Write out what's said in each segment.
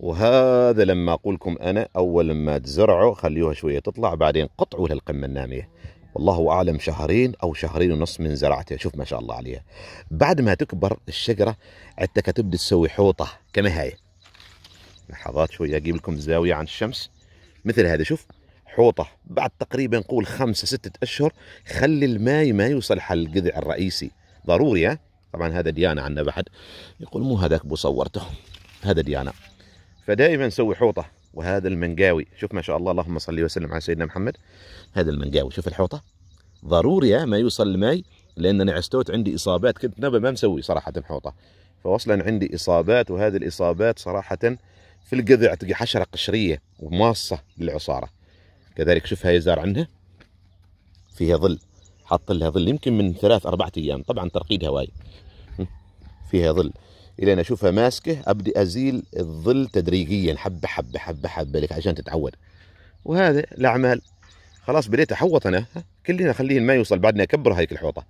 وهذا لما أقول لكم أنا أول ما تزرعوا خليوها شوية تطلع بعدين قطعوا للقمه النامية. والله أعلم شهرين أو شهرين ونص من زراعتها شوف ما شاء الله عليها. بعد ما تكبر الشجرة عندك تبدأ تسوي حوطة كما هاي لحظات شوية أجيب لكم زاوية عن الشمس. مثل هذا شوف حوطة بعد تقريبا نقول خمسة ستة أشهر. خلي الماي ما يوصل حل القذع الرئيسي. ضروري ها؟ طبعا هذا ديانة عنا بعد. يقول مو هذاك ابو صورته هذا ديانة. فدائما نسوي حوطة. وهذا المنقاوي شوف ما شاء الله اللهم صل وسلم على سيدنا محمد. هذا المنقاوي شوف الحوطة. ضروري ما يوصل الماي لأن أنا عستوت عندي إصابات كنت نبى ما مسوي صراحة حوطة. فاصلا عندي إصابات وهذه الإصابات صراحة في القذع تلقى حشرة قشرية وماصة للعصارة. كذلك شوف هاي زار عنها فيها ظل حط لها ظل يمكن من ثلاث أربعة أيام. طبعا ترقيد هواي. فيها ظل. إلى أن اشوفها ماسكه أبدي أزيل الظل تدريجيا حبه حبه حبه حبه لك عشان تتعود. وهذا الاعمال خلاص بديت أحوط أنا. كل هنا خليهن ما يوصل بعدني اكبر هيك الحوطة.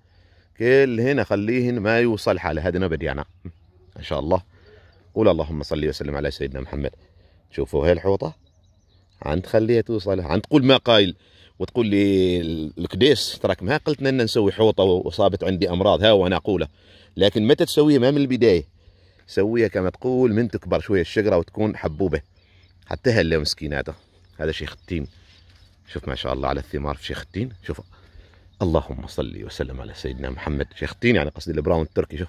كل هنا خليهن ما يوصل حاله هذا نبدي أنا. إن شاء الله. قول اللهم صل وسلم على سيدنا محمد. شوفوا هاي الحوطة. عن تخليها توصل. عن تقول ما قايل. وتقول لي الكديس تراك ما قلت إن نسوي حوطة واصابت عندي أمراض. ها وأنا أقوله. لكن متى تسويها؟ ما من البداية. سويها كما تقول من تكبر شوية الشجرة وتكون حبوبة. حتى هلا مسكيناته هذا شيخ التين شوف ما شاء الله على الثمار في شيخ التين شوف. اللهم صل وسلم على سيدنا محمد. شيخ التين يعني قصدي البراون التركي. شوف.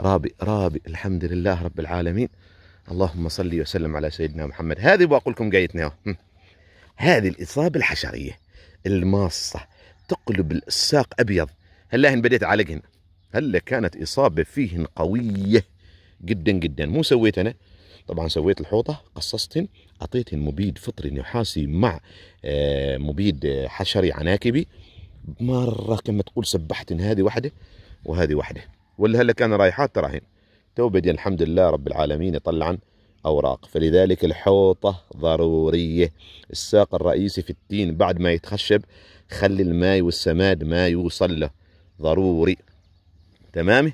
رابي رابي. الحمد لله رب العالمين. اللهم صل وسلم على سيدنا محمد. هذه بقول لكم قايتنا. هذه الإصابة الحشرية الماصة تقلب الساق أبيض. هلا بديت أعالجهن هلا كانت إصابة فيهن قوية. جدا جدا. مو سويت أنا. طبعا سويت الحوطة قصصتهن أعطيتهن مبيد فطري نحاسي مع آه، مبيد حشري عناكبي. مرة كما تقول سبحتن هذه واحدة وهذه واحدة ولا هلا كان رايحات تراهن تو بدي الحمد لله رب العالمين يطلعن أوراق. فلذلك الحوطة ضرورية. الساق الرئيسي في التين بعد ما يتخشب خلي الماء والسماد ما يوصل له. ضروري. تمام؟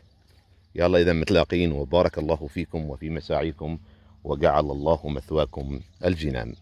يلا إذا متلاقين وبارك الله فيكم وفي مساعيكم وجعل الله مثواكم الجنان.